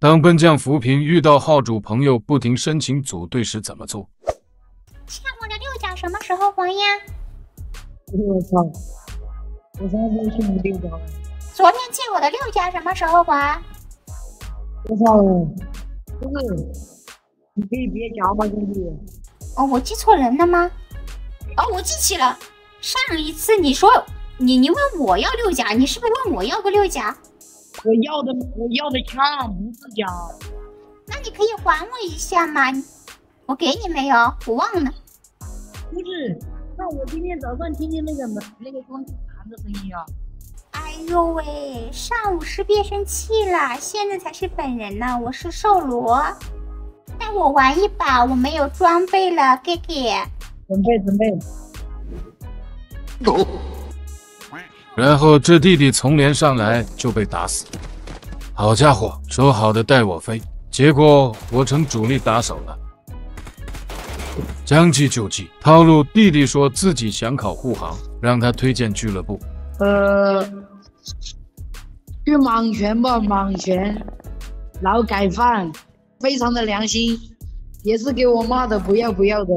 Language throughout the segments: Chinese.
当奔将扶贫遇到号主朋友不停申请组队时怎么做？欠我的六甲什么时候还呀？我操！我上次去你六甲。昨天借我的六甲什么时候还？我操！不是，你可以别加吗，兄弟？哦，我记错人了吗？哦，我记起了，上一次你说你你问我要六甲，你是不是问我要个六甲？我要的我要的枪不是甲。那你可以还我一下吗？我给你没有？我忘了。不是，那我今天早上听见那个门那个窗弹的声音啊。哎呦喂，上午是变声器了，现在才是本人呢。我是寿罗，带我玩一把，我没有装备了，哥哥。准备准备。走。然后这弟弟从连上来就被打死。好家伙，说好的带我飞，结果我成主力打手了。将计就计，套路弟弟说自己想考护航，让他推荐俱乐部。呃，去莽拳吧，莽拳，劳改犯，非常的良心，也是给我骂的不要不要的。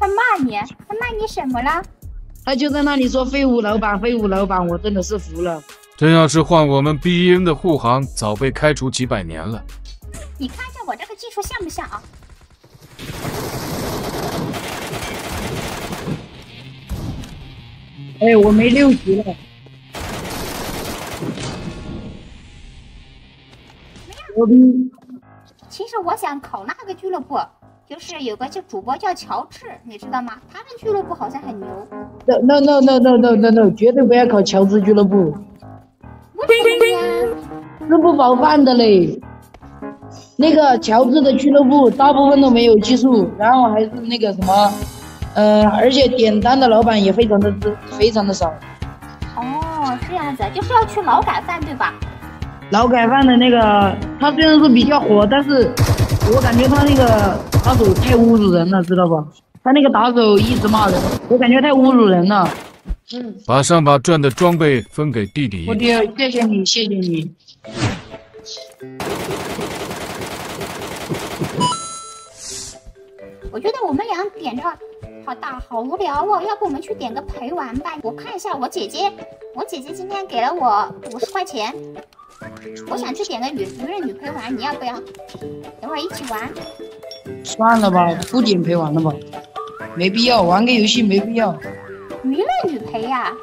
他骂你？他骂你什么了？他就在那里说废物老板，废物老板，我真的是服了。这要是换我们 B N 的护航，早被开除几百年了。你看一下我这个技术像不像啊？哎，我没六级了。牛逼！其实我想考那个俱乐部。就是有个叫主播叫乔治，你知道吗？他们俱乐部好像很牛。No no no no no no no no，绝对不要考乔治俱乐部。为什么呀？吃不饱饭的嘞。那个乔治的俱乐部大部分都没有技术，然后还是那个什么，呃，而且点单的老板也非常的非常的少。哦，这样子，就是要去劳改犯对吧？劳改犯的那个，他虽然说比较火，但是我感觉他那个。打手太侮辱人了，知道不？他那个打手一直骂人，我感觉太侮辱人了。嗯，把上把赚的装备分给弟弟。我爹，谢谢你，谢谢你。我觉得我们俩点着好大，好无聊哦。要不我们去点个陪玩吧？我看一下我姐姐，我姐姐今天给了我五十块钱。我想去点个女娱乐女陪玩，你要不要？等会儿一起玩。算了吧，不点陪玩了吧，没必要玩个游戏，没必要。娱乐女陪呀，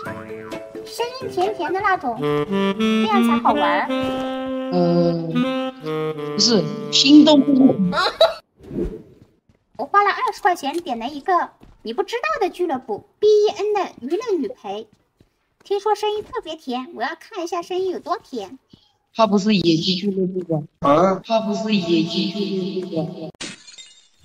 声音甜甜的那种，这样才好玩。嗯，不是，心动不动。我花了二十块钱点了一个你不知道的俱乐部 B E N 的娱乐女陪，听说声音特别甜，我要看一下声音有多甜。他不是野鸡俱乐部的？啊，他不是野鸡俱乐部的？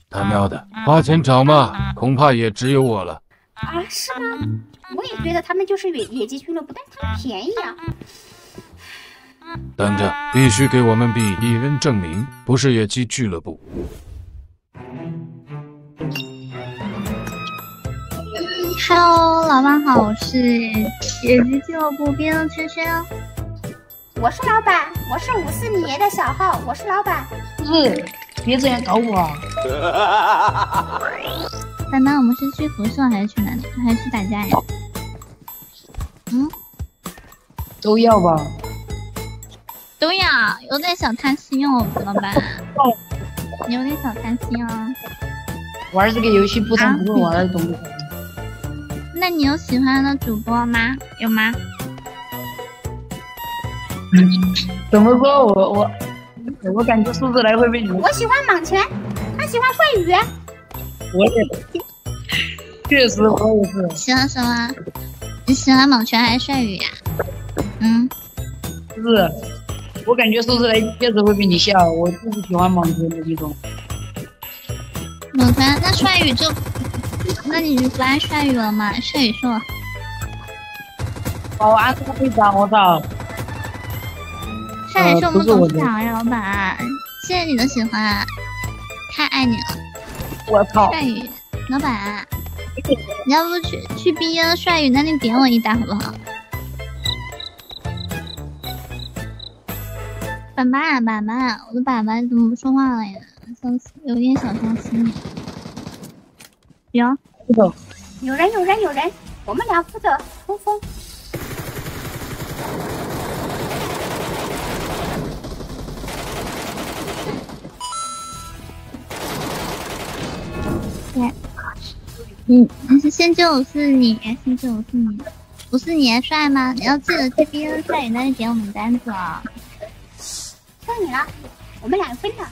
他喵的，花钱找嘛，恐怕也只有我了。啊，是吗？我也觉得他们就是野野鸡俱乐部，但是他们便宜啊。等着，必须给我们 B 一人证明，不是野鸡俱乐部。Hello，老板好，我是野鸡俱乐部边的圈圈。我是老板，我是五四你爷的小号，我是老板。不是，别这样搞我。丹丹，我们是去辐射还是去哪里？还是去打架呀？嗯，都要吧。都要，有点小贪心哦，老板。你有点小贪心哦。玩这个游戏不贪不会玩，懂不懂？那你有喜欢的主播吗？有吗？怎么说？我我我感觉数字来会被你。我喜欢莽拳，他喜欢帅宇。我也，确实我也是。喜欢什么？你喜欢莽拳还是帅宇呀？嗯，不是，我感觉数字来确实会被你笑。我就是喜欢莽拳的那种。莽拳，那帅宇就，那你就不爱帅宇了吗？帅宇说。保安这个队长，我操！帅宇是我们董事长呀，老板，谢谢你的喜欢，太爱你了。我操！帅宇，老板，你要不去去毕业了？帅宇，那你点我一打好不好？板板板板，我的板板怎么不说话了呀？伤心，有点小伤心。有，有人有人有人，我们俩负责冲锋。对，你你是先救我是你，先救我是你，不是你帅吗？你要记得 T P N 帅，那里点我们单子啊。到你了，我们俩分了。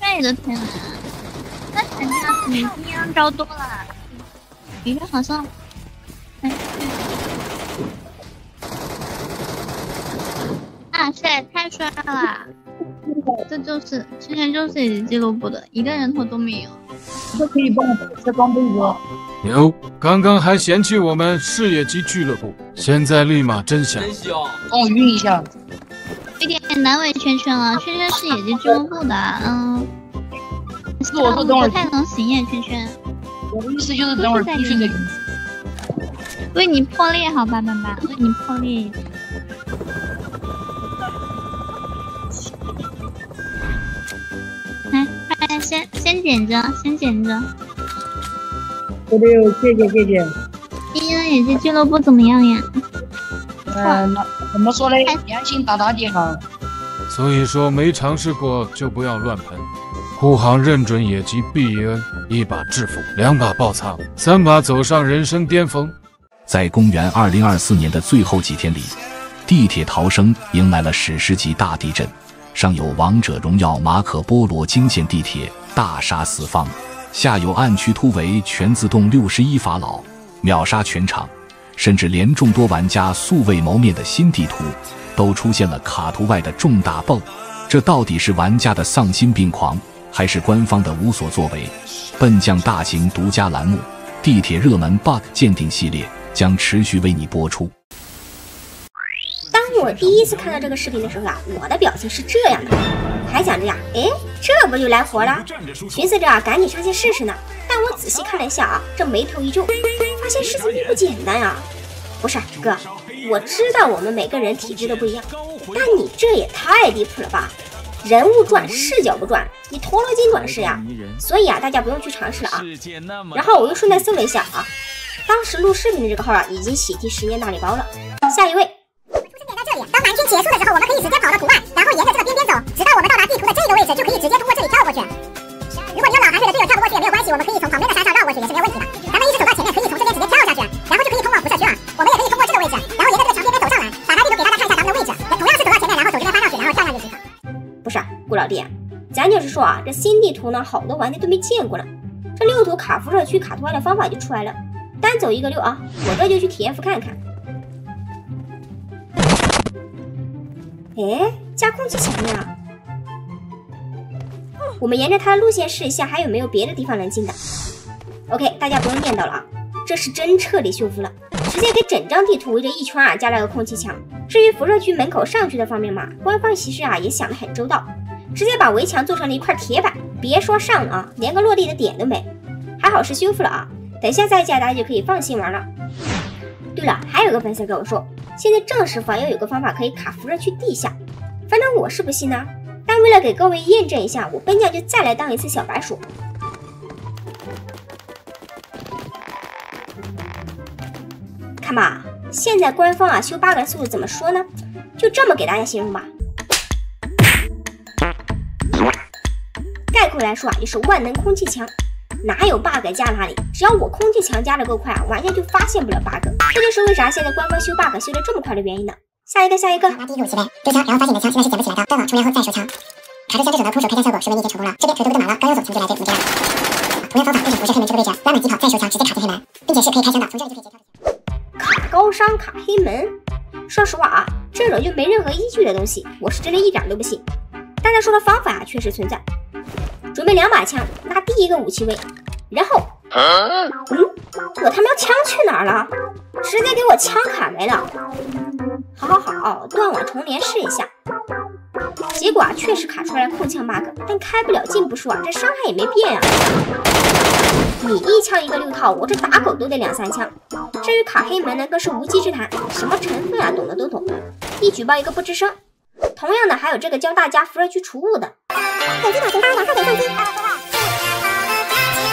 帅的天啊！那肯定你阴阳招多了，里面好像，哎，啊帅，太帅了！这就是圈圈就是野鸡俱乐部的，一个人头都没有。这可以帮我再装备不？牛，刚刚还嫌弃我们是野鸡俱乐部，现在立马真香。帮我晕一下。有点难为圈圈了，圈圈是野鸡俱乐部的，嗯。是我说等会儿不太能行耶，圈圈。我的意思就是等会儿必须得。为你破裂，好吧，爸爸，为你破裂。先先捡着，先捡着。我的有，谢谢谢谢。今天的野鸡俱乐部怎么样呀？嗯，那怎么说呢？良心大大的好。所以说没尝试过就不要乱喷。护航认准野鸡 BEN，一把制服，两把爆仓，三把走上人生巅峰。在公元二零二四年的最后几天里，地铁逃生迎来了史诗级大地震，上有王者荣耀马可波罗惊现地铁大杀四方，下有暗区突围全自动六十一法老秒杀全场，甚至连众多玩家素未谋面的新地图都出现了卡图外的重大 bug，这到底是玩家的丧心病狂？还是官方的无所作为。笨将大型独家栏目《地铁热门 bug 鉴定系列》将持续为你播出。当我第一次看到这个视频的时候啊，我的表情是这样的，还想着呀，哎，这不就来活了？寻思着啊，赶紧上线试试呢。但我仔细看了一下啊，这眉头一皱，发现事情并不简单啊。不是哥，我知道我们每个人体质都不一样，但你这也太离谱了吧！人物转视角不转，你陀螺精转世呀！所以啊，大家不用去尝试了啊。然后我又顺带搜了一下啊，当时录视频的这个号啊，已经喜提十年大礼包了。下一位，当蓝天结束的时候，我们可以直接跑到图案，然后沿着这个边边走，直到我们到达地图的这个位置，就可以直接通过这里跳过去。如果你有老韩腿的队友跳不过去也没有关系，我们可以从旁边的山上绕过去也是没有问题的。咱们一直走到前面，可以从这边直接跳下去，然后就可以通往辐射区了。我们也可以通过这个位置，然后沿着这个墙边边走上来，打开地图给大家看一下咱们的位置，同样是走到前面，然后走这边翻上去，然后跳下去即可。不是顾老弟，咱就是说啊，这新地图呢，好多玩家都没见过呢。这六图卡辐射区卡图案的方法就出来了，单走一个六啊，我这就去体验服看看。哎，加空气墙呀！我们沿着它的路线试一下，还有没有别的地方能进的？OK，大家不用念叨了啊，这是真彻底修复了，直接给整张地图围着一圈啊加了个空气墙。至于辐射区门口上去的方面嘛，官方其实啊也想得很周到，直接把围墙做成了一块铁板，别说上了啊，连个落地的点都没。还好是修复了啊，等下再加大家就可以放心玩了。对了，还有个粉丝跟我说，现在正式房又有个方法可以卡辐射区地下，反正我是不信呢。但为了给各位验证一下，我本将就再来当一次小白鼠。看吧，现在官方啊修 bug 的速度怎么说呢？就这么给大家形容吧。概括来说啊，就是万能空气墙，哪有 bug 加哪里，只要我空气墙加的够快啊，玩家就发现不了 bug。这就是为啥现在官方修 bug 修的这么快的原因呢。下一个，下一个。拿第一个武器呗，丢枪，然后发现你的枪现在是捡不起来的，断网重连后再收枪。卡住箱这手的空手开枪效果，说明你已经成功了。这边腿都被满了，刚要走，从这来这怎么接啊？同样方法，对准辐射黑门这个位置，拉满疾跑再收枪，直接卡进黑门，并且是可以开枪的，从这里就可以直接跳。卡高伤卡黑门，说实话啊，这种就没任何依据的东西，我是真的一点都不信。但他说的方法，确实存在。准备两把枪，拿第一个武器位，然后，嗯，我他妈枪去哪儿了？直接给我枪卡没了。好好好，断网重连试一下。结果啊，确实卡出来控枪 bug，但开不了镜不说啊，这伤害也没变啊。你一枪一个六套，我这打狗都得两三枪。至于卡黑门呢，更是无稽之谈，什么成分啊，懂的都懂。一举报一个不吱声，同样的，还有这个教大家扶着去除雾的。点击表情包，然后点相机。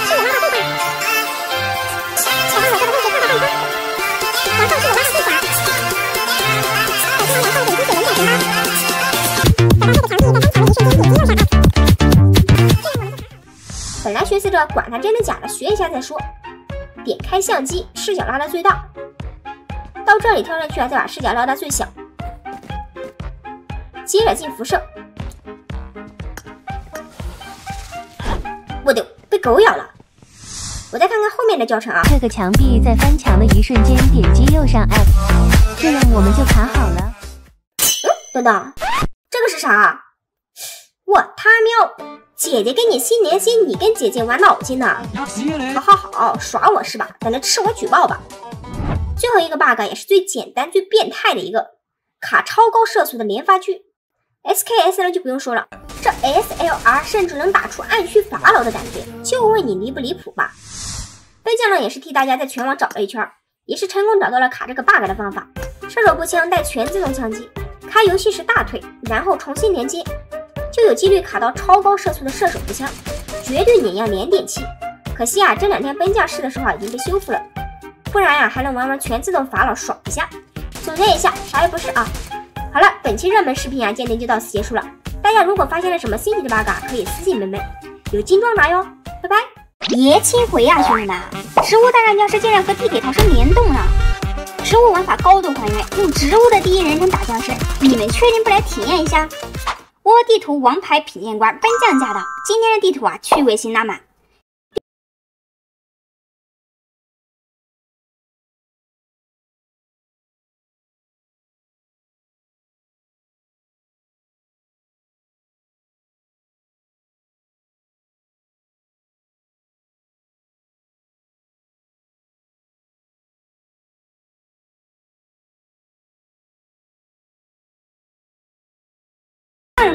是我妈妈对吧？小帮我这个位置放到半空，然后是我妈妈对吧？手机然后点击表情包。等到这个墙壁在翻墙的一瞬间，点击右下角。本来寻思着管它真的假的，学一下再说。点开相机，视角拉到最大，到这里跳上去啊，再把视角拉到最小。接着进辐射，我的被狗咬了！我再看看后面的教程啊。这个墙壁在翻墙的一瞬间点击右上 F，这样我们就卡好了。嗯，等等，这个是啥？我他喵！姐姐跟你新年新，你跟姐姐玩脑筋呢？好好好，耍我是吧？等着吃我举报吧！最后一个 bug 也是最简单、最变态的一个，卡超高射速的连发狙。SKS 呢就不用说了，这 SLR 甚至能打出暗区法老的感觉，就问你离不离谱吧？飞将呢也是替大家在全网找了一圈，也是成功找到了卡这个 bug 的方法。射手步枪带全自动枪机，开游戏时大腿，然后重新连接，就有几率卡到超高射速的射手步枪，绝对碾压连点器。可惜啊，这两天奔将试的时候啊已经被修复了，不然呀还能玩玩全自动法老爽一下。总结一下，啥也不是啊。好了，本期热门视频啊，鉴定就到此结束了。大家如果发现了什么新奇的 bug，啊可以私信妹妹，有金装拿哟。拜拜！别轻回啊，兄弟们！植物大战僵尸竟然和地铁逃生联动了，植物玩法高度还原，用植物的第一人称打僵尸，你们确定不来体验一下？我地图王牌品鉴官奔将驾到，今天的地图啊，趣味性拉满。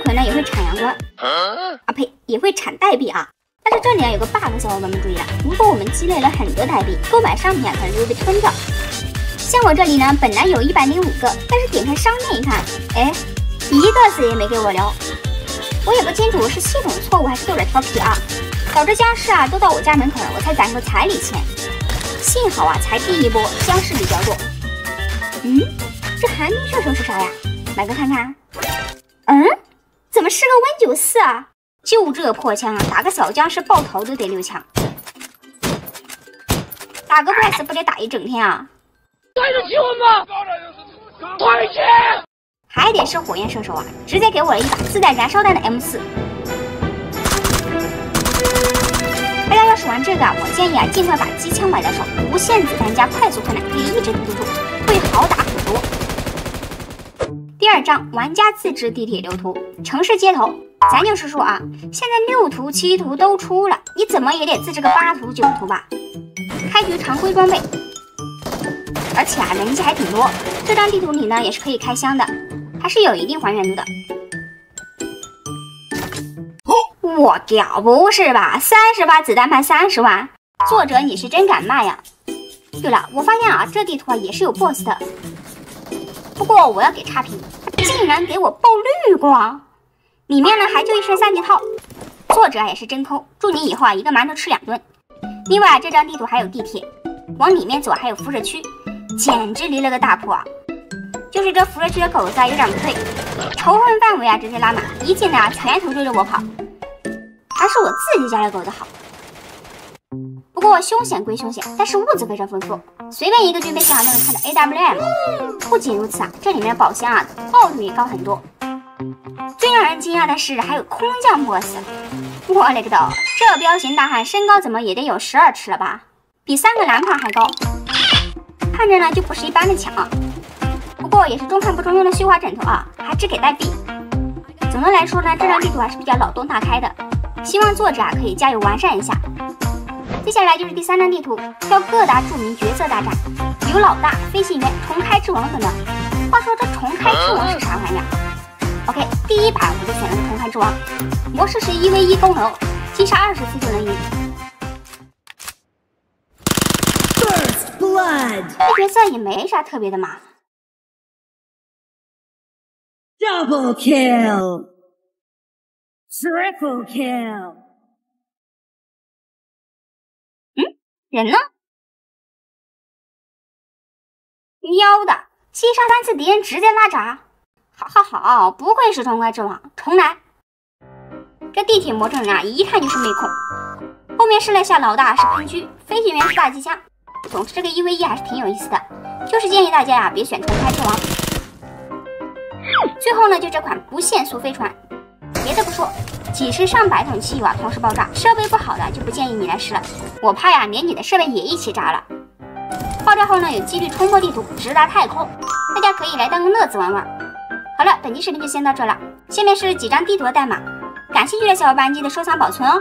葵呢也会产阳光，啊呸，也会产代币啊。但是这里啊有个 bug，小伙伴们注意了，如果我们积累了很多代币，购买商品啊可能就会被吞掉。像我这里呢本来有一百零五个，但是点开商店一看，哎，一个子也没给我留。我也不清楚是系统错误还是作者调皮啊，导致僵尸啊都到我家门口了，我才攒个彩礼钱。幸好啊才第一波，僵尸比较弱。嗯，这寒冰射手是啥呀？买个看看。嗯？怎么是个 Win 九四啊？就这破枪啊，打个小僵尸爆头都得六枪，打个 boss 不得打一整天啊？对得起我吗？对不起。还得是火焰射手啊，直接给我了一把自带燃烧弹的 M 四。大家要是玩这个啊，我建议啊，尽快把机枪买到手，无限子弹加快速换弹可以一直堵住，会好打很多。第二章，玩家自制地铁流图，城市街头，咱就是说啊，现在六图、七图都出了，你怎么也得自制个八图、九图吧？开局常规装备，而且啊，人气还挺多。这张地图里呢，也是可以开箱的，还是有一定还原度的。我屌，不是吧？三十发子弹卖三十万，作者你是真敢卖呀！对了，我发现啊，这地图啊也是有 BOSS 的。不过我要给差评，竟然给我爆绿光，里面呢还就一身三级套，作者也是真抠，祝你以后啊一个馒头吃两顿。另外这张地图还有地铁，往里面走还有辐射区，简直离了个大谱啊！就是这辐射区的狗子啊有点不对，仇恨范围啊直接拉满，一进来啊全程追着我跑，还是我自己家的狗子好。不过凶险归凶险，但是物资非常丰富，随便一个军备箱都能看到 AWM。不仅如此啊，这里面宝箱啊，爆率也高很多。最让人惊讶的是，还有空降 BOSS。我勒个豆，这彪形大汉身高怎么也得有十二尺了吧？比三个男胖还高，看着呢就不是一般的强。不过也是中看不中用的绣花枕头啊，还只给代币。总的来说呢，这张地图还是比较脑洞大开的，希望作者啊可以加油完善一下。接下来就是第三张地图，叫各大著名角色大战，有老大、飞行员、重开之王等等。话说这重开之王是啥玩意儿？OK，第一把我就选了个重开之王，模式是一 v 一公楼，击杀二十次就能赢。这角色也没啥特别的嘛。Double kill! Triple kill! 人呢？喵的，击杀三次敌人直接拉闸，好好好，不愧是通关之王，重来。这地铁魔怔人啊，一看就是妹控。后面试了下，老大是喷狙，飞行员是大机枪。总之这个一 v 一还是挺有意思的，就是建议大家呀，别选重开之王。最后呢，就这款不限速飞船，别的不说。几十上百桶汽油啊，同时爆炸，设备不好的就不建议你来试了。我怕呀，连你的设备也一起炸了。爆炸后呢，有几率冲破地图，直达太空。大家可以来当个乐子玩玩。好了，本期视频就先到这了。下面是几张地图的代码，感兴趣的小伙伴记得收藏保存哦。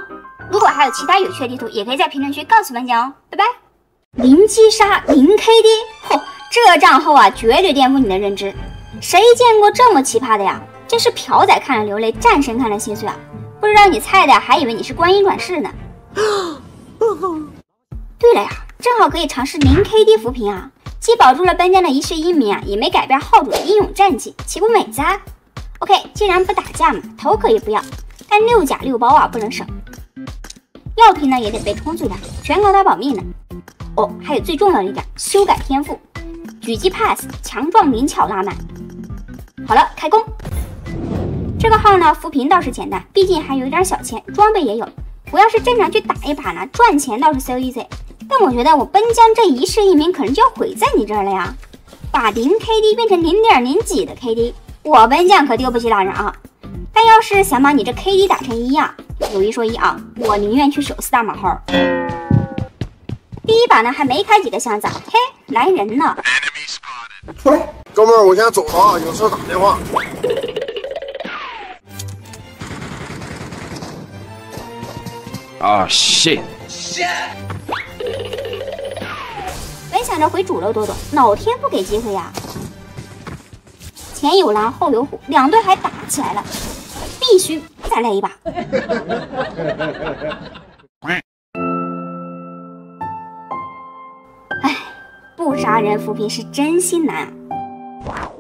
如果还有其他有趣的地图，也可以在评论区告诉本酱哦。拜拜。零击杀，零 KD，嚯，这账号啊，绝对颠覆你的认知。谁见过这么奇葩的呀？真是朴仔看了流泪，战神看了心碎啊！不知道你菜的，还以为你是观音转世呢。对了呀，正好可以尝试零 KD 扶贫啊，既保住了本将的一世英名啊，也没改变号主的英勇战绩，岂不美哉？OK，既然不打架嘛，头可以不要，但六甲六包啊不能省。药品呢也得被充足的，全靠他保命呢。哦，还有最重要的一点，修改天赋，狙击 pass，强壮灵巧拉满。好了，开工。这个号呢，扶贫倒是简单，毕竟还有点小钱，装备也有。我要是正常去打一把呢，赚钱倒是 so easy。但我觉得我奔江这一世一名可能就要毁在你这儿了呀！把零 KD 变成零点零几的 KD，我奔江可丢不起大人啊！但要是想把你这 KD 打成一样，有一说一啊，我宁愿去守四大马号。第一把呢，还没开几个箱子，嘿，来人了！出来，哥们儿，我先走了啊，有事打电话。啊，shit！本想着回主楼躲躲，老天不给机会呀！前有狼，后有虎，两队还打起来了，必须再来一把！哎，不杀人扶贫是真心难啊！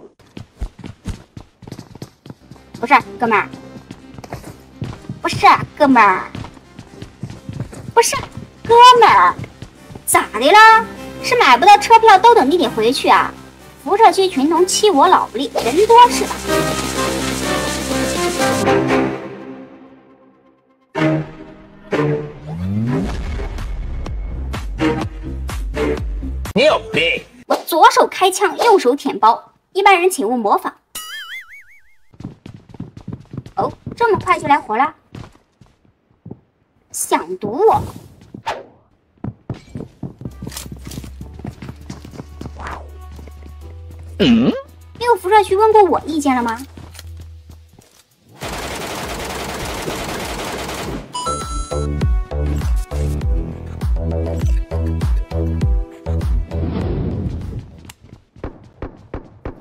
不是，哥们儿，不是，哥们儿。不是，哥们儿，咋的啦？是买不到车票，都等地铁回去啊？辐射区群童欺我老不利，人多是吧？你有病！我左手开枪，右手舔包，一般人请勿模仿。哦，这么快就来活了？想毒我？嗯？没有辐射区问过我意见了吗？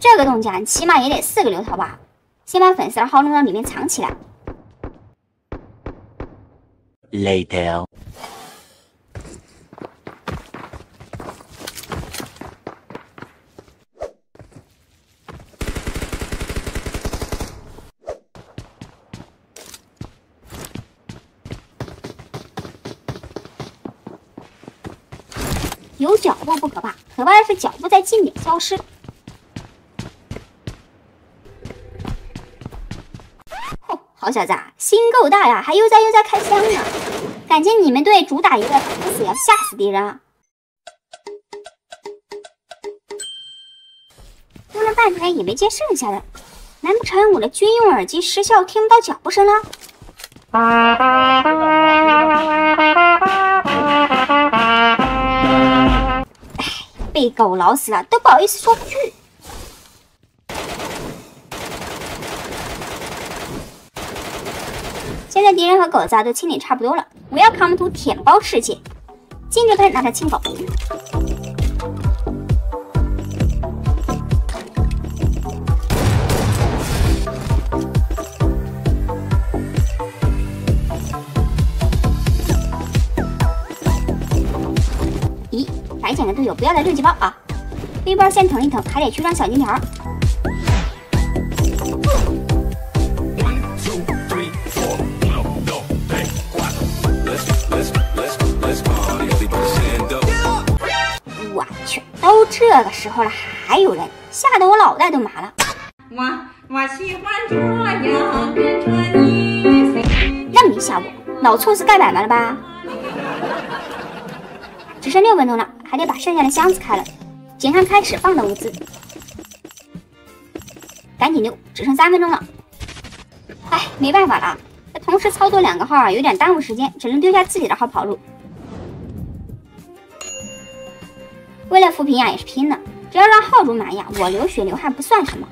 这个东家起码也得四个流头吧？先把粉丝号弄到里面藏起来。Later。有脚步不可怕，可怕的是脚步在近点消失。好小子，心够大呀，还悠哉悠哉开枪呢！感情你们队主打一个打死要吓死敌人啊！用了半天也没见剩下的，难不成我的军用耳机失效听不到脚步声了？哎，被狗挠死了，都不好意思说出去。现在敌人和狗子啊都清理差不多了，我要 come to 舔包世界，金着喷拿他清狗。咦，白捡个队友，不要来六级包啊！背包先腾一腾，还得去张小金条。个时候了还有人，吓得我脑袋都麻了。我我喜欢这样跟着你飞。让你吓我，脑错是盖买卖了吧？只剩六分钟了，还得把剩下的箱子开了，捡上开始放的物资。赶紧溜，只剩三分钟了。哎，没办法了，同时操作两个号啊，有点耽误时间，只能丢下自己的号跑路。为了扶贫呀，也是拼了。只要让号主满意，我流血流汗不算什么。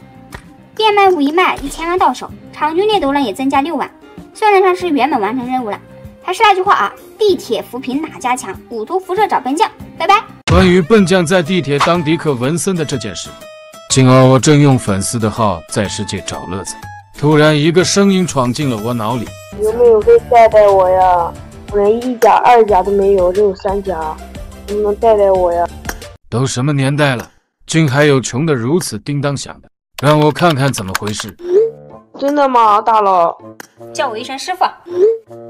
变卖物一卖，一千万到手，场均掠夺呢也增加六万，算得上是圆满完成任务了。还是那句话啊，地铁扶贫哪家强？五图辐射找笨将，拜拜。关于笨将在地铁当迪克文森的这件事，今儿我正用粉丝的号在世界找乐子，突然一个声音闯进了我脑里：有没有可以带带我呀？我连一甲、二甲都没有，只有三甲，能不能带带我呀？都什么年代了，竟还有穷的如此叮当响的？让我看看怎么回事。真的吗，大佬？叫我一声师傅。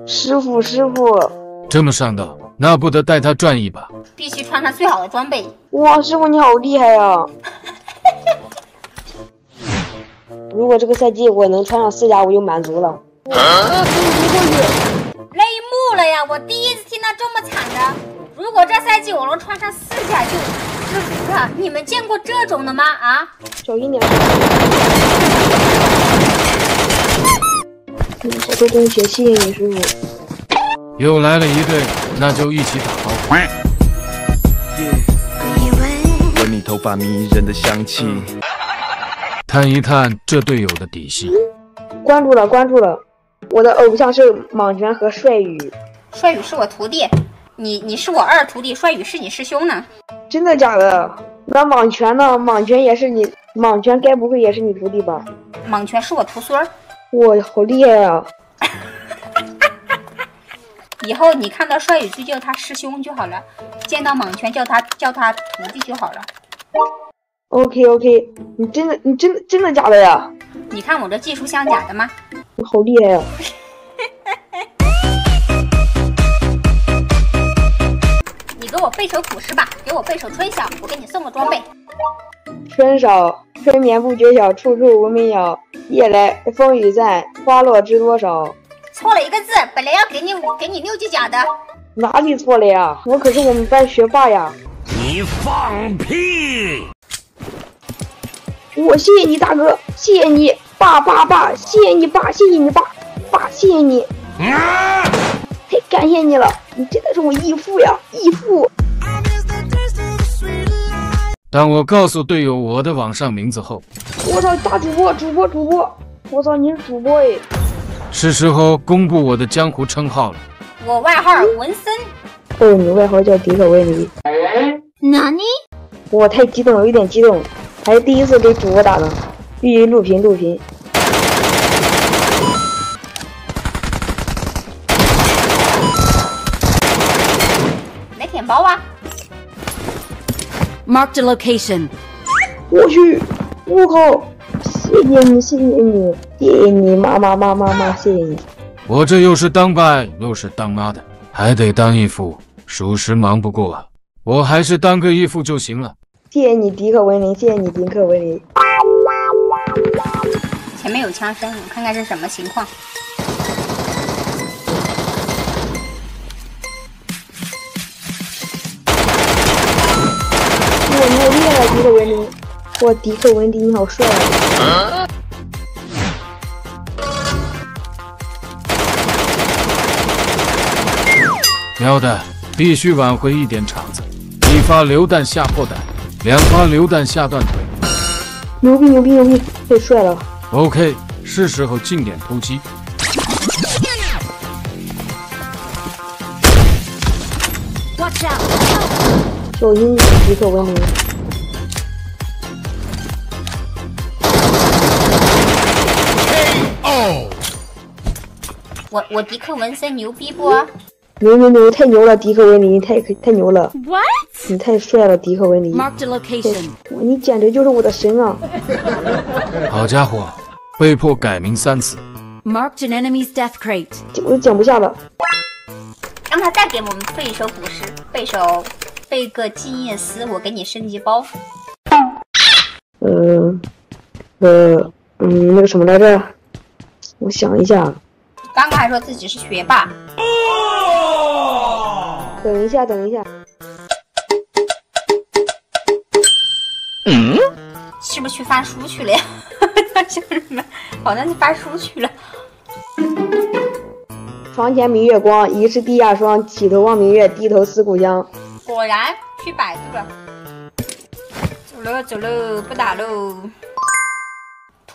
师傅，师傅。这么上道，那不得带他转一把？必须穿上最好的装备。哇，师傅你好厉害呀！如果这个赛季我能穿上四甲，我就满足了。啊！泪目了呀！我第一次听到这么惨的。如果这赛季我能穿上四甲就知足了。你们见过这种的吗？啊！小心点。好多东西，谢谢你师傅。又来了一队，那就一起打包。闻你头发迷人的香气，探一探这队友的底细。关注了，关注了。我的偶像是莽权和帅宇。帅宇是我徒弟，你你是我二徒弟，帅宇是你师兄呢。真的假的？那莽拳呢？莽拳也是你？莽拳该不会也是你徒弟吧？莽拳是我徒孙儿。哇，好厉害啊！以后你看到帅宇就叫他师兄就好了，见到莽拳叫他叫他徒弟就好了。OK OK，你真的你真的真的假的呀？你看我这技术像假的吗？你好厉害呀！你给我背首古诗吧，给我背首春晓，我给你送个装备。春晓，春眠不觉晓，处处闻啼鸟。夜来风雨暂，花落知多少。错了一个字，本来要给你给你六级甲的，哪里错了呀？我可是我们班学霸呀！你放屁！我谢谢你大哥，谢谢你爸爸爸，谢谢你爸，谢谢你爸爸，谢谢你，太感谢你了，你真的是我义父呀，义父！当我告诉队友我的网上名字后，我操，大主播，主播，主播，我操，你是主播哎！是时候公布我的江湖称号了。我外号文森。哦，你外号叫迪克维尼。哪里？我太激动了，有点激动，还是第一次给主播打的，必须录屏录屏。包啊！Mark the location。我去，我靠！谢谢你，谢谢你，谢谢你，妈妈妈妈妈，谢谢你。我这又是当爸又是当妈的，还得当义父，属实忙不过啊。我还是当个义父就行了。谢谢你，迪克维林，谢谢你，迪克维林。前面有枪声，我看看是什么情况。迪克文迪。哇，迪克文迪，你好帅啊！喵的，必须挽回一点场子！一发榴弹吓破胆，两发榴弹吓断腿。牛逼牛逼牛逼，太帅了！OK，是时候近点突击。Watch out！小心点，迪克文迪。我我迪克文森牛逼不？牛牛牛，太牛了！迪克维尼太太牛了！What？你太帅了，迪克维尼！Mark the location。你简直就是我的神啊！好家伙，被迫改名三次。Marked an enemy's death crate。我都讲不下了。让他再给我们背一首古诗，背首背个静夜思，我给你升级包。呃，呃，嗯，那个什么来着？我想一下，刚刚还说自己是学霸，等一下，等一下，嗯，是不是去翻书去了呀？兄弟们，好像去翻书去了。床前明月光，疑是地下霜。起头望明月，低头思故乡。果然去百度了。走喽走喽，不打喽。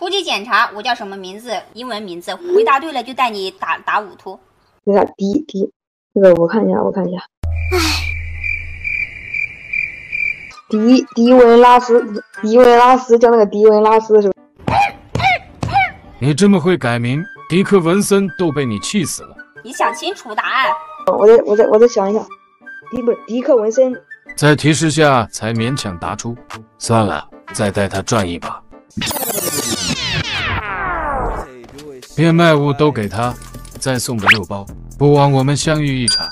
突击检查，我叫什么名字？英文名字。回答对了就带你打打五突。那啥，迪迪，那个我看一下，我看一下。唉，迪迪文拉斯，迪文拉斯叫那个迪文拉斯是吧？你这么会改名，迪克文森都被你气死了。你想清楚答案。我再我再我再想一想，迪不是迪克文森。在提示下才勉强答出。算了，再带他转一把。变卖物都给他，再送个六包，不枉我们相遇一场。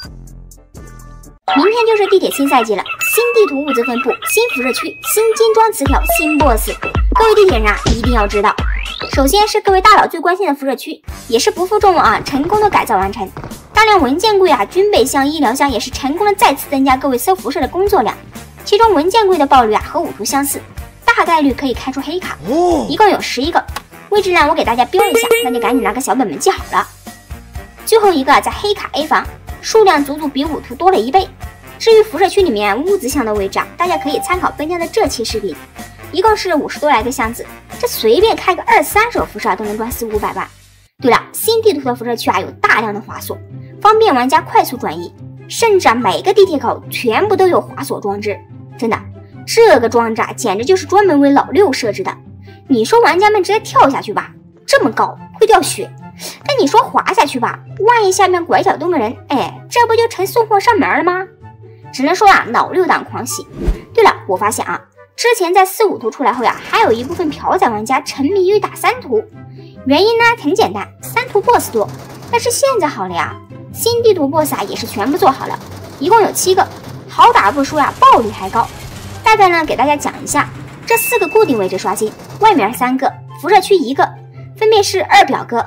明天就是地铁新赛季了，新地图物资分布，新辐射区，新金装词条，新 BOSS。各位地铁人啊，一定要知道。首先是各位大佬最关心的辐射区，也是不负众望啊，成功的改造完成。大量文件柜啊、军备箱、医疗箱也是成功的再次增加各位搜辐射的工作量。其中文件柜的爆率啊和五图相似，大概率可以开出黑卡，一共有十一个。位置呢我给大家标一下，那就赶紧拿个小本本记好了。最后一个在黑卡 A 房，数量足足比五图多了一倍。至于辐射区里面物资箱的位置啊，大家可以参考本将的这期视频，一共是五十多来个箱子，这随便开个二三手辐射都能赚四五百万。对了，新地图的辐射区啊有大量的滑索，方便玩家快速转移，甚至啊每个地铁口全部都有滑索装置。真的，这个装置啊简直就是专门为老六设置的。你说玩家们直接跳下去吧，这么高会掉血；但你说滑下去吧，万一下面拐角蹲个人，哎，这不就成送货上门了吗？只能说啊，老六党狂喜。对了，我发现啊，之前在四五图出来后呀，还有一部分朴仔玩家沉迷于打三图，原因呢很简单，三图 BOSS 多。但是现在好了呀，新地图 BOSS 啊也是全部做好了，一共有七个，好打不说呀，爆率还高。大概呢给大家讲一下，这四个固定位置刷新，外面三个，辐射区一个，分别是二表哥、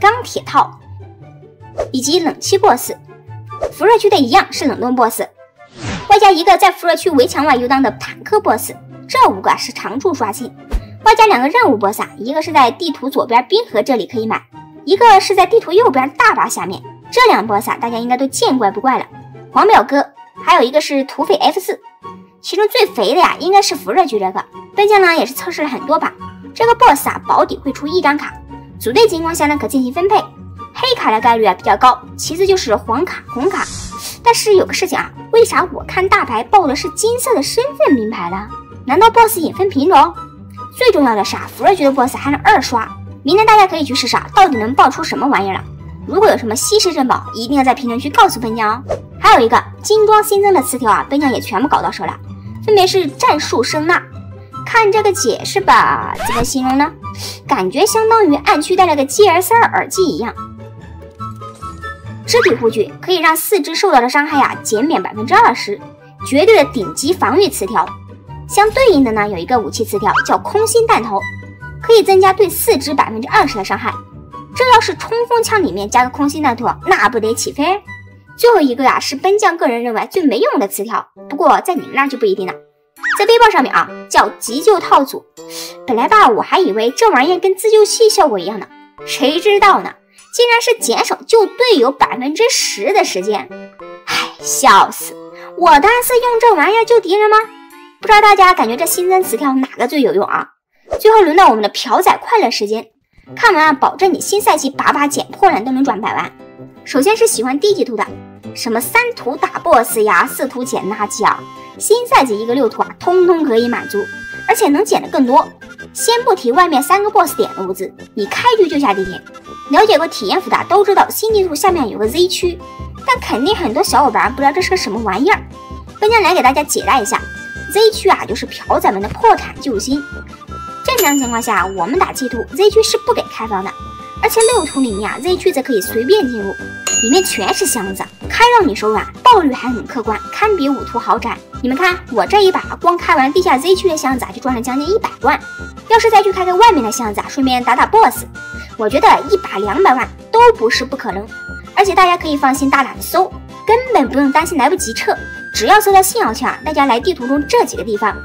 钢铁套以及冷气 BOSS。辐射区的一样是冷冻 BOSS，外加一个在辐射区围墙外游荡的坦克 BOSS，这五个是常驻刷新，外加两个任务 BOSS，一个是在地图左边冰河这里可以买，一个是在地图右边大坝下面。这两个 BOSS 大家应该都见怪不怪了。黄表哥，还有一个是土匪 F 四，其中最肥的呀应该是辐射区这个。本将呢也是测试了很多把，这个 BOSS 啊保底会出一张卡，组队情况下呢可进行分配。黑卡的概率啊比较高，其次就是黄卡、红卡。但是有个事情啊，为啥我看大牌报的是金色的身份名牌呢？难道 BOSS 也分品种？最重要的是啊，辐射区的 BOSS 还能二刷。明天大家可以去试试啊，到底能爆出什么玩意儿了？如果有什么稀世珍宝，一定要在评论区告诉本将哦。还有一个精装新增的词条啊，本将也全部搞到手了，分别是战术声呐。看这个解释吧，怎么形容呢？感觉相当于暗区带了个 GS 二耳机一样。肢体护具可以让四肢受到的伤害呀减免百分之二十，绝对的顶级防御词条。相对应的呢，有一个武器词条叫空心弹头，可以增加对四肢百分之二十的伤害。这要是冲锋枪里面加个空心弹头，那不得起飞？最后一个呀是奔将个人认为最没用的词条，不过在你们那就不一定了。在背包上面啊叫急救套组，本来吧我还以为这玩意跟自救器效果一样呢，谁知道呢？竟然是减少救队友百分之十的时间，唉，笑死！我当是用这玩意儿救敌人吗？不知道大家感觉这新增词条哪个最有用啊？最后轮到我们的朴仔快乐时间，看完啊，保证你新赛季把把捡破烂都能转百万。首先是喜欢低级图的，什么三图打 BOSS 呀，四图捡垃圾啊，新赛季一个六图啊，通通可以满足，而且能捡的更多。先不提外面三个 BOSS 点的物资，你开局就下地铁。了解过体验服的都知道，新地图下面有个 Z 区，但肯定很多小伙伴不知道这是个什么玩意儿。本将来给大。家解答一下，Z 区啊就是朴仔们的破产救星。正常情况下，我们打七图 Z 区是不给开放的，而且六图里面啊 Z 区则可以随便进入，里面全是箱子，开让你手软，爆率还很客观，堪比五图豪宅。你们看我这一把，光开完地下 Z 区的箱子啊，就赚了将近一百万。要是再去开开外面的箱子啊，顺便打打 BOSS，我觉得一把两百万都不是不可能。而且大家可以放心大胆的搜，根本不用担心来不及撤。只要搜到信号枪，大家来地图中这几个地方，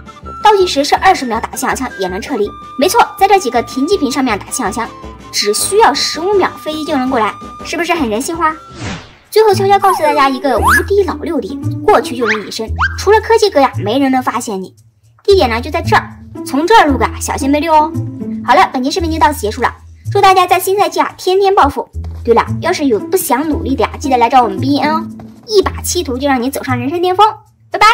倒计时是二十秒，打信号枪也能撤离。没错，在这几个停机坪上面打信号枪，只需要十五秒，飞机就能过来，是不是很人性化？最后悄悄告诉大家一个无敌老六点：过去就能隐身，除了科技哥呀，没人能发现你。地点呢就在这儿，从这儿入个，小心被溜哦。好了，本期视频就到此结束了，祝大家在新赛季啊天天暴富。对了，要是有不想努力的呀，记得来找我们 B N 哦。一把七图就让你走上人生巅峰，拜拜！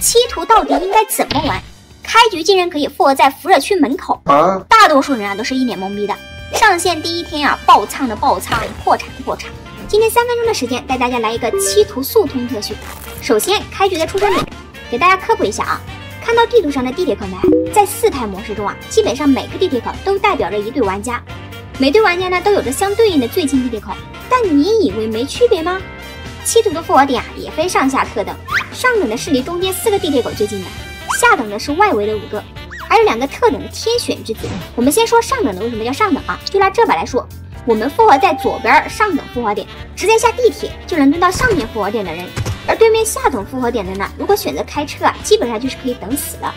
七图到底应该怎么玩？开局竟然可以复活在辐射区门口，大多数人啊都是一脸懵逼的。上线第一天啊，爆仓的爆仓，破产的破产。今天三分钟的时间带大家来一个七图速通特训。首先，开局的出生点，给大家科普一下啊。看到地图上的地铁口没？在四台模式中啊，基本上每个地铁口都代表着一队玩家，每队玩家呢都有着相对应的最近地铁口。但你以为没区别吗？七图的复活点啊，也分上下特等。上等的是离中间四个地铁口最近的，下等的是外围的五个，还有两个特等的天选之子。我们先说上等的为什么叫上等啊？就拿这把来说，我们复活在左边上等复活点，直接下地铁就能蹲到上面复活点的人。而对面下等复活点的呢，如果选择开车啊，基本上就是可以等死了。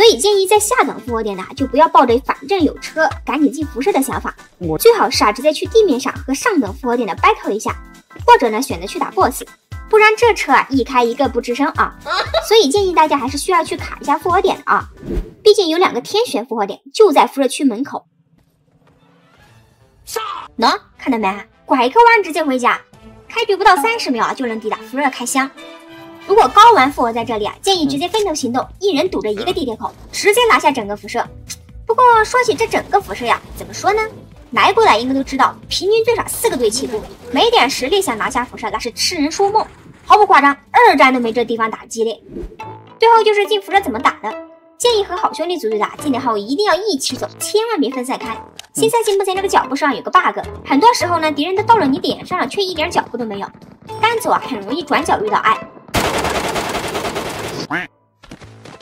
所以建议在下等复活点呢就不要抱着反正有车赶紧进辐射的想法，最好是啊直接去地面上和上等复活点的 battle 一下，或者呢选择去打 boss，不然这车啊一开一个不吱声啊。所以建议大家还是需要去卡一下复活点的啊，毕竟有两个天选复活点就在辐射区门口。喏，看到没？拐一个弯直接回家，开局不到三十秒就能抵达辐射开箱。如果高玩复活在这里啊，建议直接分头行动，一人堵着一个地铁口，直接拿下整个辐射。不过说起这整个辐射呀，怎么说呢？来过的应该都知道，平均最少四个队起步，没点实力想拿下辐射那是痴人说梦，毫不夸张，二战都没这地方打激烈。最后就是进辐射怎么打的，建议和好兄弟组队打，进点后一定要一起走，千万别分散开。新赛季目前这个脚步上有个 bug，很多时候呢，敌人都到了你点上了，却一点脚步都没有，单走啊很容易转角遇到爱。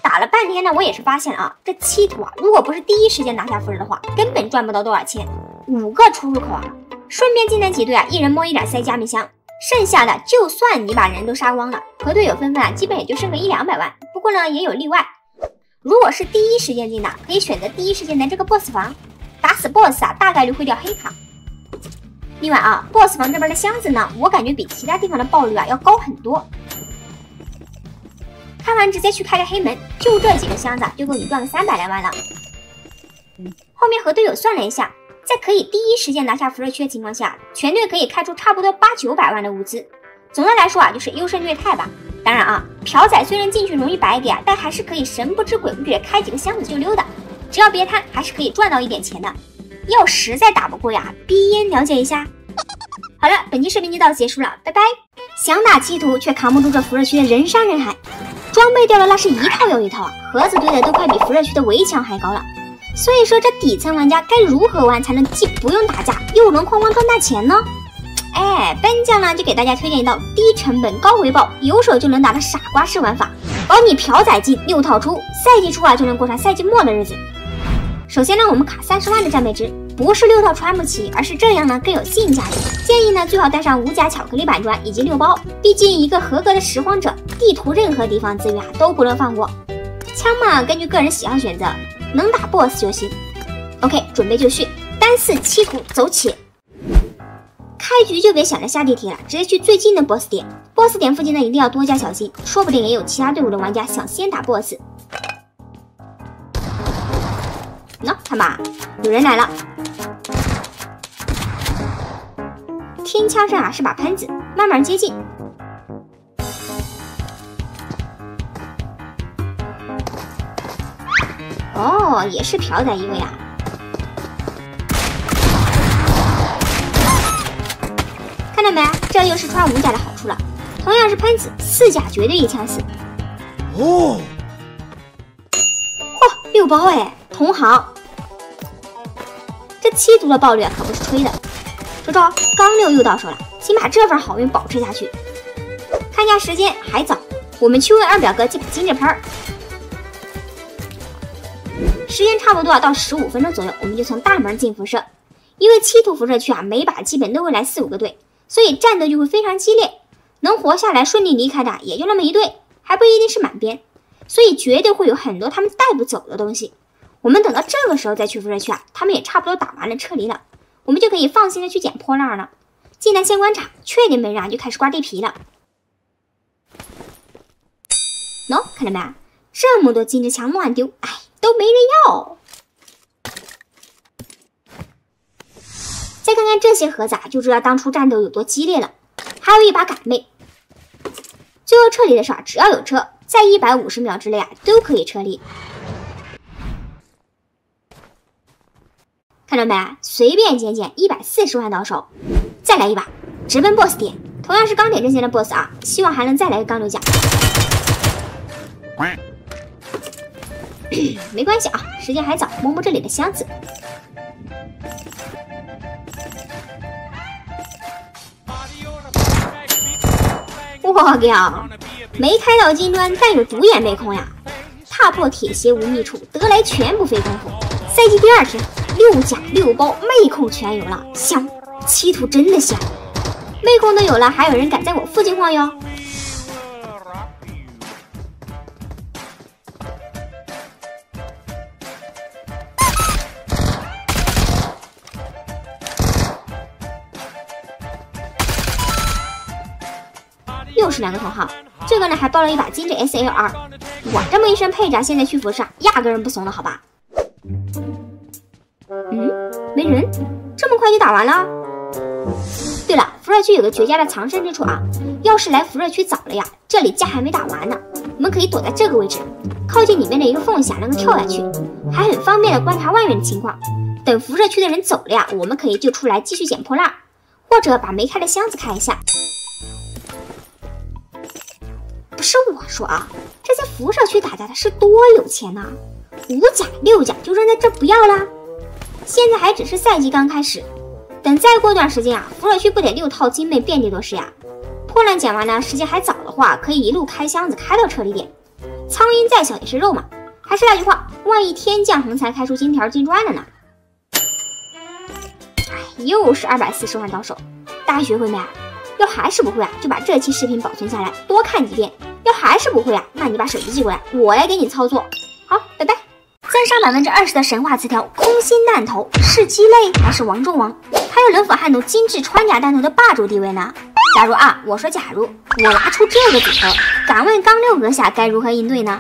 打了半天呢，我也是发现啊，这七图啊，如果不是第一时间拿下辐射的话，根本赚不到多少钱。五个出入口啊，顺便进来几队啊，一人摸一点塞加密箱，剩下的就算你把人都杀光了，和队友分分啊，基本也就剩个一两百万。不过呢，也有例外，如果是第一时间进的，可以选择第一时间来这个 boss 房，打死 boss 啊，大概率会掉黑卡。另外啊，boss 房这边的箱子呢，我感觉比其他地方的爆率啊要高很多。开完直接去开个黑门，就这几个箱子就够你赚个三百来万了。后面和队友算了一下，在可以第一时间拿下辐射区的情况下，全队可以开出差不多八九百万的物资。总的来说啊，就是优胜劣汰吧。当然啊，朴仔虽然进去容易白给啊，但还是可以神不知鬼不觉开几个箱子就溜的。只要别贪，还是可以赚到一点钱的。要实在打不过呀，逼烟了解一下。好了，本期视频就到此结束了，拜拜。想打七图却扛不住这辐射区的人山人海。装备掉了，那是一套又一套啊！盒子堆的都快比辐射区的围墙还高了。所以说，这底层玩家该如何玩才能既不用打架，又能哐哐赚大钱呢？哎，本将呢就给大家推荐一道低成本高回报、有手就能打的傻瓜式玩法，保你朴仔进六套出，赛季初啊就能过上赛季末的日子。首先呢，我们卡三十万的战备值，不是六套穿不起，而是这样呢更有性价比。建议呢最好带上五甲巧克力板砖以及六包，毕竟一个合格的拾荒者，地图任何地方资源啊都不能放过。枪嘛，根据个人喜好选择，能打 BOSS 就行。OK，准备就绪，单四七图走起。开局就别想着下地铁了，直接去最近的 BOSS 点。BOSS 点附近呢一定要多加小心，说不定也有其他队伍的玩家想先打 BOSS。喏，看吧，有人来了。听枪声啊是把喷子，慢慢接近。哦，也是朴仔一位啊。看到没？这又是穿五甲的好处了。同样是喷子，四甲绝对一枪死。哦六。包哎，同行。这七族的爆率可不是吹的。周周，刚六又到手了，请把这份好运保持下去。看一下时间还早，我们去问二表哥借把金这盆儿。时间差不多到十五分钟左右，我们就从大门进辐射。因为七图辐射区啊，每把基本都会来四五个队，所以战斗就会非常激烈。能活下来顺利离开的也就那么一队，还不一定是满编，所以绝对会有很多他们带不走的东西。我们等到这个时候再去辐射区啊，他们也差不多打完了撤离了，我们就可以放心的去捡破烂了。进来先观察，确定没人啊就开始刮地皮了。喏，看到没？这么多金枝枪乱丢，哎，都没人要。再看看这些盒子啊，就知道当初战斗有多激烈了。还有一把杆妹。最后撤离的时候，只要有车，在一百五十秒之内啊，都可以撤离。看到没？随便捡捡，一百四十万到手。再来一把，直奔 BOSS 点。同样是钢铁阵线的 BOSS 啊，希望还能再来个钢六甲。没关系啊，时间还早，摸摸这里的箱子。我靠，没开到金砖，但有独眼魅控呀！踏破铁鞋无觅处，得来全不费功夫。赛季第二天，六甲六包妹控全有了，香！七图真的香，妹控都有了，还有人敢在我附近晃悠？又是两个同号，这个呢还爆了一把金质 SLR。我这么一身配置，现在去辐射压根不怂了，好吧？嗯，没人，这么快就打完了？对了，辐射区有个绝佳的藏身之处啊！要是来辐射区早了呀，这里架还没打完呢，我们可以躲在这个位置，靠近里面的一个缝隙，能够跳下去，还很方便的观察外面的情况。等辐射区的人走了呀，我们可以就出来继续捡破烂，或者把没开的箱子开一下。不是我说啊，这些辐射区打架的是多有钱呐！五甲六甲就扔在这不要啦？现在还只是赛季刚开始，等再过段时间啊，辐射区不得六套金妹遍地都是呀！破烂捡完呢，时间还早的话，可以一路开箱子开到撤离点。苍蝇再小也是肉嘛，还是那句话，万一天降横财开出金条金砖了呢？哎，又是二百四十万到手，大家学会没？要还是不会啊，就把这期视频保存下来，多看几遍。要还是不会啊，那你把手机寄过来，我来给你操作。好，拜拜。增伤百分之二十的神话词条，空心弹头是鸡肋还是王中王？还有能否撼动精致穿甲弹头的霸主地位呢？假如啊，我说假如我拿出这个组合，敢问刚六阁下该如何应对呢？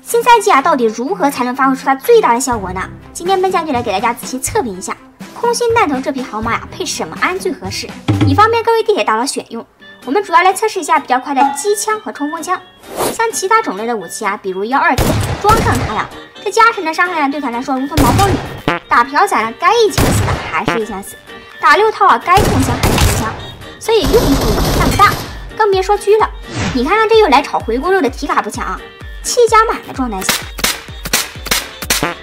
新赛季啊，到底如何才能发挥出它最大的效果呢？今天本将就来给大家仔细测评一下空心弹头这匹好马呀，配什么鞍最合适，以方便各位地铁大佬选用。我们主要来测试一下比较快的机枪和冲锋枪，像其他种类的武器啊，比如幺二 K，装上它呀，这加成的伤害呀，对它来说如同毛毛雨。打瓢仔呢，该一枪死的还是一枪死；打六套啊，该控枪还是控枪。所以用处看不大，更别说狙了。你看看这又来炒回锅肉的提卡步枪啊，气加满的状态下，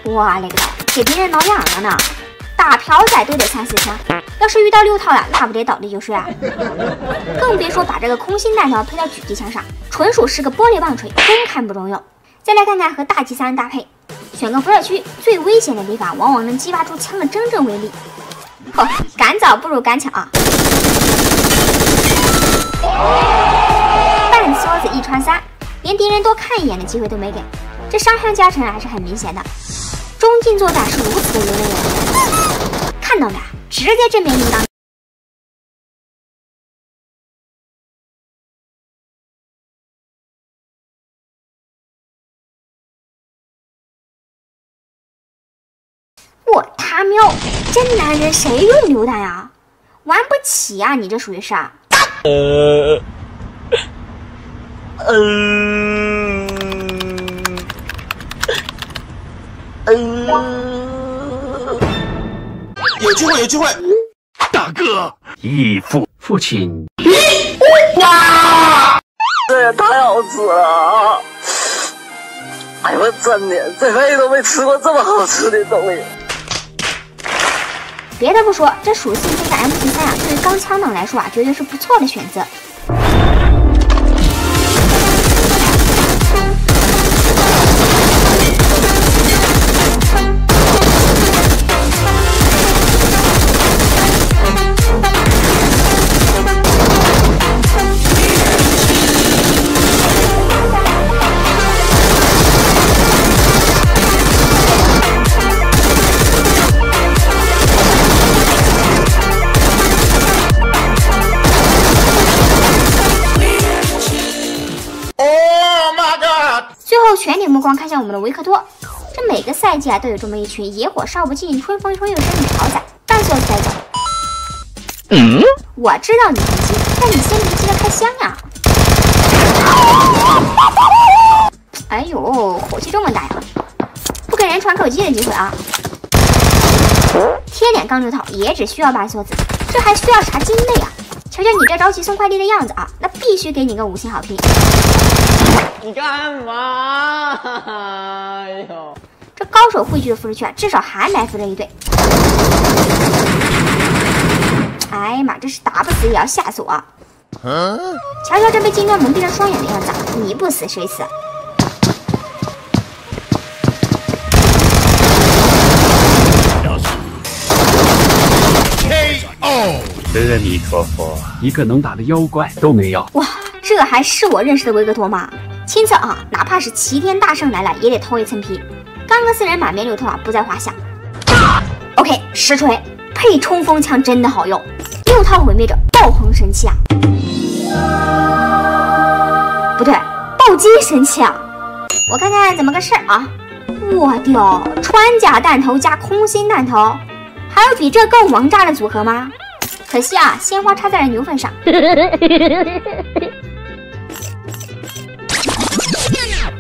我勒个刀，给敌人挠痒了呢。打瓢仔都得三四枪，要是遇到六套了，那不得倒地就睡啊！更别说把这个空心弹头配到狙击枪上，纯属是个玻璃棒槌，中看不中用。再来看看和大 G 三搭配，选个辐射区，最危险的地方往往能激发出枪的真正威力。哦，赶早不如赶巧啊！半梭子一穿三，连敌人多看一眼的机会都没给，这伤害加成还是很明显的。中近作战是如此的游刃有余，看到没？直接正面硬刚。我他喵！真男人谁用榴弹呀？玩不起呀！你这属于是？呃，嗯。嗯，有机会，有机会！大哥，义父，父亲，哇！这也太好吃了！哎呦我真的这辈子都没吃过这么好吃的东西。别的不说，这属性配下 MP 三啊，对于钢枪党来说啊，绝对是不错的选择。全体目光看向我们的维克托。这每个赛季啊，都有这么一群野火烧不尽、春风吹又生的潮仔，半袖子带走。嗯，我知道你很急，但你先别急着开箱呀。哎呦，火气这么大呀！不给人喘口气的机会啊！贴脸钢珠套也只需要半袖子，这还需要啥金的呀？瞧瞧你这着急送快递的样子啊，那必须给你个五星好评。你干嘛？哎呦，这高手汇聚的复制圈，至少还埋伏着一队。哎呀妈，这是打不死也要吓死我！瞧瞧这被金砖蒙蔽了双眼的样子，你不死谁死？阿弥陀佛，一个能打的妖怪都没有。哇，这还是我认识的维格托吗？亲测啊，哪怕是齐天大圣来了，也得脱一层皮。刚哥四人满面六通啊，不在话下。OK，实锤配冲锋枪真的好用，六套毁灭者爆轰神器啊！不对，暴击神器啊！我看看怎么个事儿啊！我丢，穿甲弹头加空心弹头，还有比这更王炸的组合吗？可惜啊，鲜花插在了牛粪上。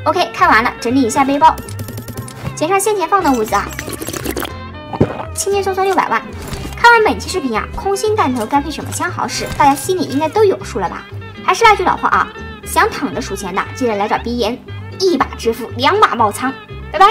OK，看完了，整理一下背包，捡上先前放的物资啊，轻轻松松六百万。看完本期视频啊，空心弹头该配什么枪好使，大家心里应该都有数了吧？还是那句老话啊，想躺着数钱的，记得来找鼻炎，一把致富，两把爆仓，拜拜。